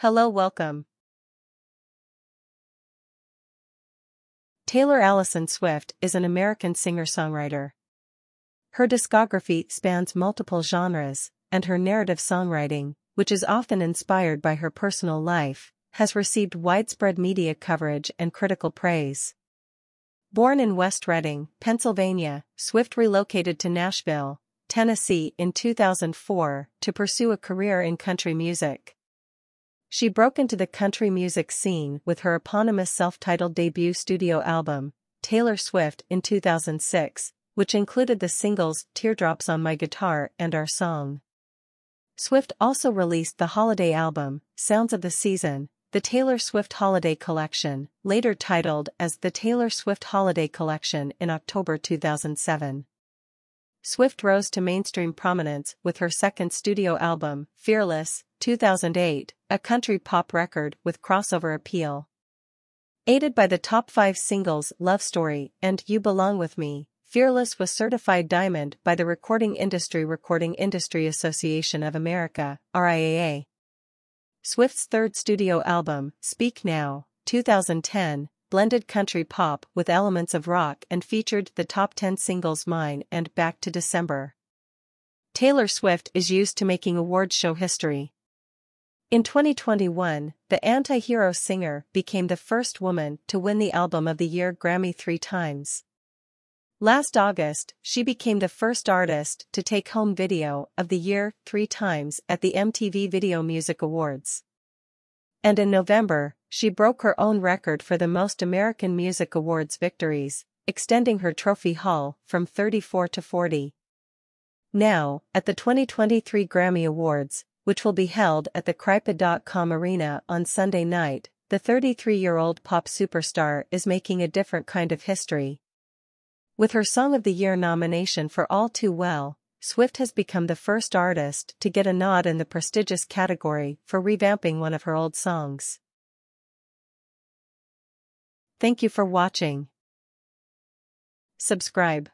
Hello welcome. Taylor Allison Swift is an American singer-songwriter. Her discography spans multiple genres, and her narrative songwriting, which is often inspired by her personal life, has received widespread media coverage and critical praise. Born in West Reading, Pennsylvania, Swift relocated to Nashville, Tennessee in 2004 to pursue a career in country music. She broke into the country music scene with her eponymous self-titled debut studio album, Taylor Swift in 2006, which included the singles Teardrops on My Guitar and Our Song. Swift also released the holiday album, Sounds of the Season, the Taylor Swift Holiday Collection, later titled as the Taylor Swift Holiday Collection in October 2007. Swift rose to mainstream prominence with her second studio album, Fearless, 2008, a country pop record with crossover appeal. Aided by the top five singles Love Story and You Belong With Me, Fearless was certified diamond by the Recording Industry Recording Industry Association of America, RIAA. Swift's third studio album, Speak Now, 2010, blended country pop with elements of rock and featured the top 10 singles Mine and Back to December. Taylor Swift is used to making awards show history. In 2021, the anti-hero singer became the first woman to win the Album of the Year Grammy three times. Last August, she became the first artist to take home Video of the Year three times at the MTV Video Music Awards. And in November, she broke her own record for the most American Music Awards victories, extending her trophy haul from 34 to 40. Now, at the 2023 Grammy Awards, which will be held at the Crypto.com Arena on Sunday night, the 33-year-old pop superstar is making a different kind of history, with her Song of the Year nomination for All Too Well, Swift has become the first artist to get a nod in the prestigious category for revamping one of her old songs. Thank you for watching. Subscribe.